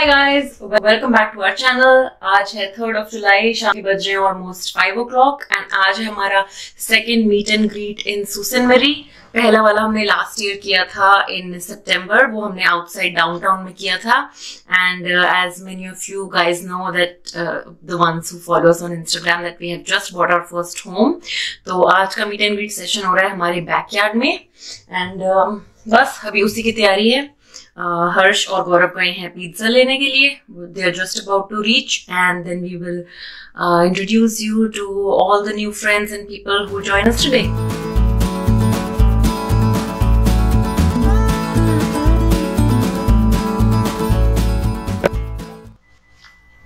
Hi guys welcome back to our channel आज है third of जुलाई शाम के बज रहे हैं almost five o'clock and आज है हमारा second meet and greet in सुसनमरी पहला वाला हमने लास्ट ईयर किया था इन सितंबर वो हमने आउटसाइड डाउनटाउन में किया था. And as many of you guys know that the ones who follows on Instagram that we have just bought our first home तो आज का मीट एंड ग्रीट सेशन हो रहा है हमारे बैकयार्ड में. एंड uh, बस अभी उसी की तैयारी है. हर्ष और गौरव गए हैं पिज्जा लेने के लिए। They are just about to reach and then we will introduce you to all the new friends and people who join us today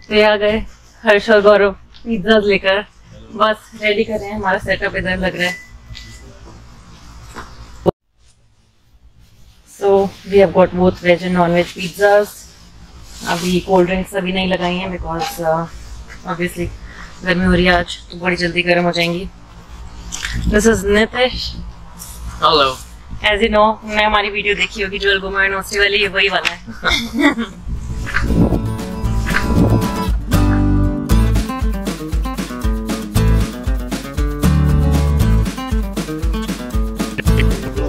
तो आ गए, हर्ष और गौरव पिज्जा लेकर। बस रेडी कर रहे हैं, हमारा सेटअप इधर लग रहा है। So we have got both veg and non veg pizzas अभी कोल्ड ड्रिंक्स अभी नहीं लगाई हैं बिकॉज़ ऑब्वियसली गर्मी हो रही है आज तो बड़ी जल्दी गर्म हो जाएँगी। This is Nitish hello as you know हमने हमारी वीडियो देखी होगी जो एल्बम यूनिवर्सिटी वाली ये वही वाला है।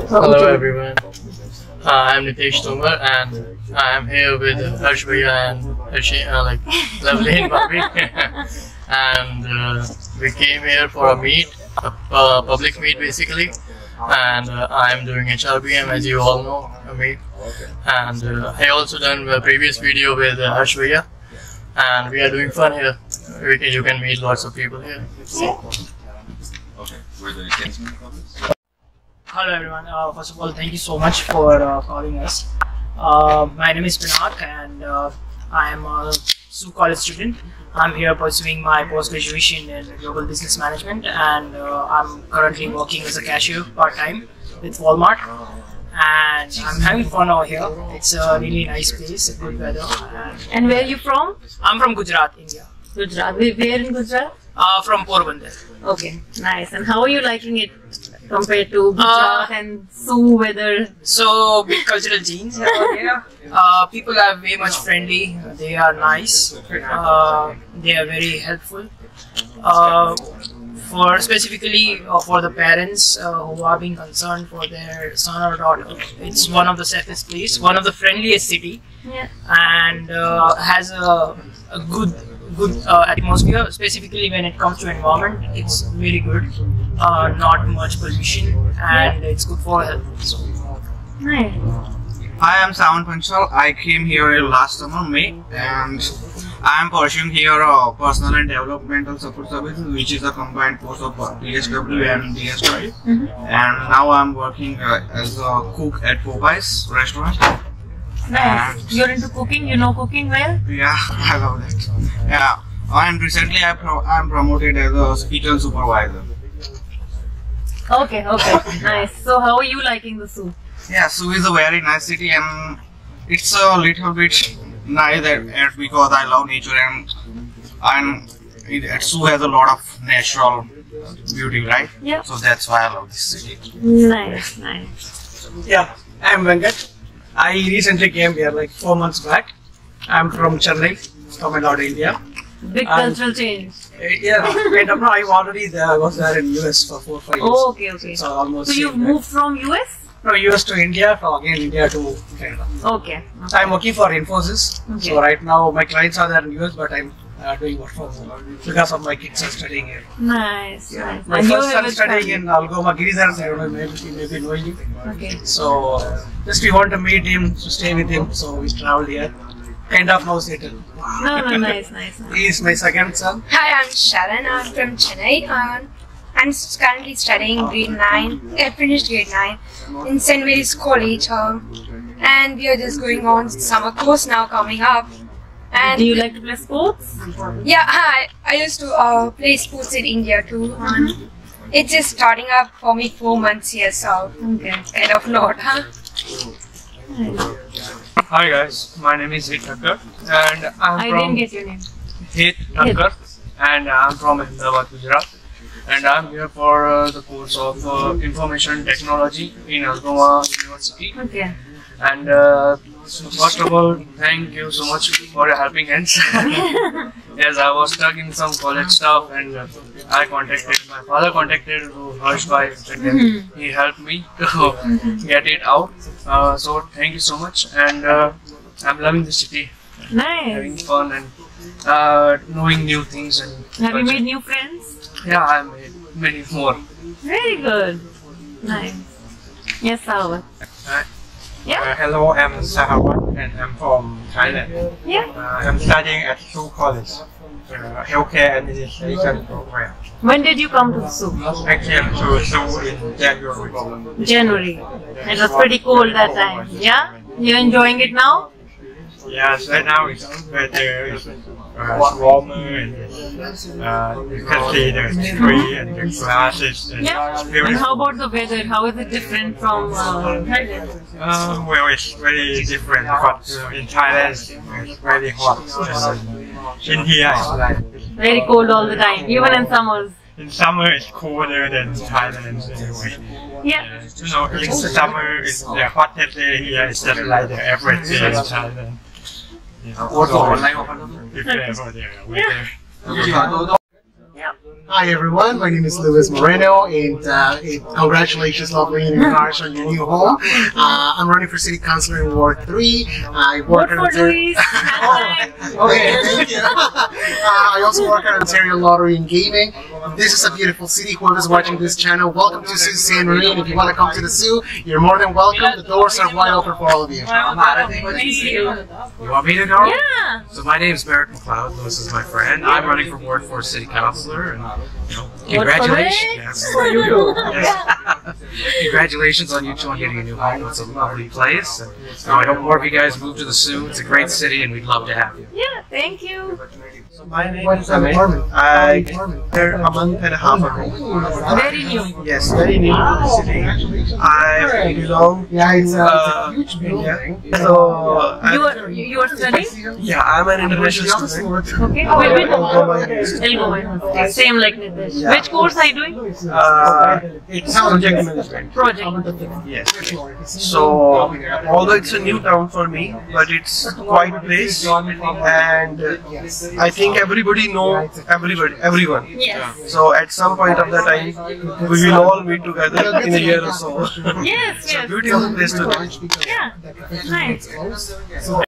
Hello everyone. Uh, I'm Nitesh Tomar and I am here with Harsh Bhaiya and Harshi, uh, like lovely and Bobby. and uh, we came here for a meet, a, a public meet basically. And uh, I am doing HRBM as you all know, me. And uh, I also done a previous video with uh, Harsh Bhaiya. And we are doing fun here. We can, you can meet lots of people here. Okay, where the kids Hello everyone. Uh, first of all, thank you so much for uh, calling us. Uh, my name is Pinak and uh, I am a SU college student. I'm here pursuing my post graduation in global business management and uh, I'm currently working as a cashier part time with Walmart. And I'm having fun over here. It's a really nice place, good weather. And and where are you from I'm from Gujarat, India. Gujarat Where- where in Gujarat Uh, from Porbandar. okay nice and how are you liking it compared to Gujarat and Soo weather So big cultural genes, here. Uh, people are very much friendly. They are nice. Uh, they are very helpful. Uh, for specifically uh, for the parents uh, who are being concerned for their son or daughter, it's one of the safest place, one of the friendliest city, yeah and uh, has a, a good good uh, atmosphere. Specifically when it comes to environment, it's really good. Uh, not much pollution, and it's good for health. So. nice Hi, I'm Sawan Panchal. I came here last summer, May, and I am pursuing here a personal and developmental support services, which is a combined course of PSW and DSW. And now I'm working uh, as a cook at Popeyes restaurant. Nice you're into cooking you know cooking well Yeah, I love that. Yeah, oh, and recently I pro- I'm promoted as a kitchen supervisor. okay okay nice so how are you liking the Soo Yeah, Soo is a very nice city, and it's a little bit nice that, that because I love nature and and it, it Soo has a lot of natural beauty, right? Yeah. So that's why I love this city. nice nice Yeah, I'm Venkat. I recently came here like four months back. I'm from Chennai, Tamil Nadu, India. big cultural change Uh, Yeah, wait, no, I already there, I was there in US for four five years. oh okay okay So almost. so right? moved from US from US to India, from again India to Canada. okay So I'm working for Infosys. Okay. So right now my clients are there in US, but I'm uh, doing work from home because of my kids are studying here. nice nice My and you first son studying in Algoma Girizars. I don't know maybe you maybe knowing you. okay So just we want to meet him to stay with him. So we traveled here. Kind of now settled. no no nice nice nice He is my second son. Hi, I'm Sharon. I'm from Chennai. Um, I'm currently studying grade 9. I finished grade 9 in St. Mary's College. Um, and we are just going on summer course now coming up. And do you like to play sports yeah, I, I used to uh, play sports in India too. Um, it's just starting up for me four months here, so okay kind of not, huh? Hi guys, my name is Hit Thakkar and I'm I from didn't get your name Hit Thakkar and I'm from Ahmedabad, Gujarat. And I'm here for uh, the course of uh, Information Technology in Algoma University. okay And uh, So first of all, thank you so much for your helping hands. yes, I was stuck in some college stuff, and uh, I contacted my father contacted Harsh Bhai, and then he helped me to get it out. Uh, so thank you so much, and uh, I'm loving the city, Nice. having fun and uh, knowing new things. And Have you made new friends? Yeah, I made many more. Very good. Nice. Yes, Salva. Yeah. Uh, hello, I'm Sahawat and I'm from Thailand. Yeah. Uh, I'm studying at Sault College, uh, healthcare administration program. When did you come to Soo? I came to Seoul in January. January. It was pretty cold that time. Yeah? You're enjoying it now? Yes, right now it's is uh, warmer and uh, you can see the tree and the grasses and Yeah. And how about the weather? How is it different from uh, Thailand? uh, well, it's very different. But uh, in Thailand, it's very hot. And in here, it's like Very cold all the time, even in summers. In summer, it's colder than Thailand anyway. Yeah. You know, in summer, it's the hottest day here is just like the average day in Thailand. 我走了，来一个欢。Hi everyone, my name is Luis Moreno and uh, it, congratulations lovely and Harsh on your new home. Uh, I'm running for city councilor in Ward 3. I work Vote on for Ontario- Luis. Hashtag. Okay, thank you. uh, I also work at Ontario Lottery and Gaming. This is a beautiful city. Whoever's watching this channel, welcome to Sault Ste. Marie. If you want to come to the Soo, you're more than welcome. The doors are wide open for all of you. Thank you. You want me to go? Yeah. So my name's Merrick McLeod. Luis is my friend. I'm running for Ward 4 City Councilor, and you know, congratulations. Yes. Congratulations on you two on getting a new home. It's a lovely place. And, you know, I hope more of you guys move to the Soo. It's a great city, and we'd love to have you. Yeah, thank you. My name is Amit. I came here a month and a half ago. Very new. Yes, very new to the city. I belong Yeah, it's a, uh, huge India. building. So, You I'm, are you are studying? yeah, I'm an international student. Okay. Wait, wait. Algoma. Same like Nitesh. Yeah. Which course are you doing? Uh, it's project management. Project. Yes. So, although it's a new town for me, but it's quite place, and uh, I think everybody know everybody, everyone. Yes. So at some point of the time, we will all meet together in a year or so. Yes, yes. Beautiful place to live. Yeah. Nice.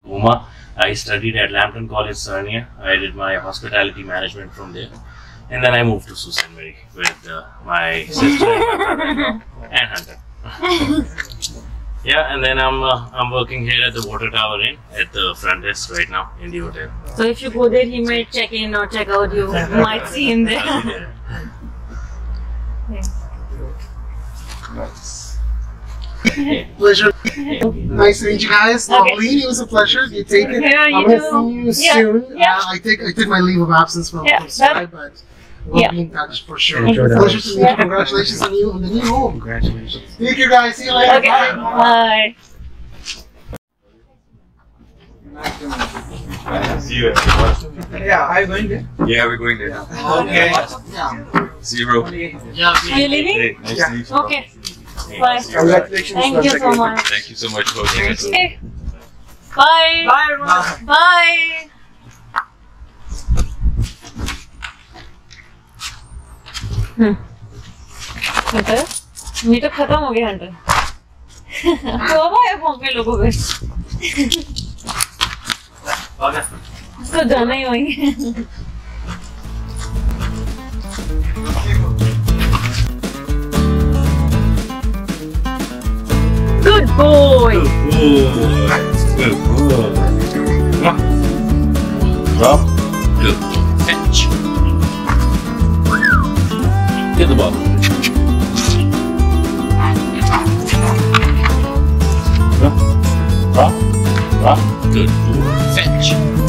Uma. I studied at Lambton College, Sarnia. I did my hospitality management from there. And then I moved to Sault Ste. Marie with uh, my sister and Hunter. yeah, and then I'm uh, I'm working here at the Water Tower Inn at the front desk right now in the hotel. So if you go there, he might check in or check out. You might see him I'll be there. there. Pleasure. Nice to meet you guys. Okay. Lovely. It was a pleasure. You take it. Yeah, you I'm gonna too. see you Yeah, soon. yeah. Uh, I take I took my leave of absence from, Yeah, from Sky, but we'll Yeah. be in touch for sure. Enjoy that. Pleasure to meet you. Congratulations on you on the new home. Congratulations. Thank you guys. See you later. Okay. Bye. Bye. See you. Yeah, are you going there? Yeah, we're going there. Okay. Yeah. Zero. Are you leaving? Hey, nice to you. Okay. Bye. Congratulations Thank you so much. Thank you so much for hosting us. Okay. Bye. Bye everyone. Bye. Hunter meetup खत्म हो गया Hunter पे लोगों पे तो जाना ही वही Good boy. Good boy. Drop. Good. Fetch. 的吧？啊啊啊！Good boy, fetch.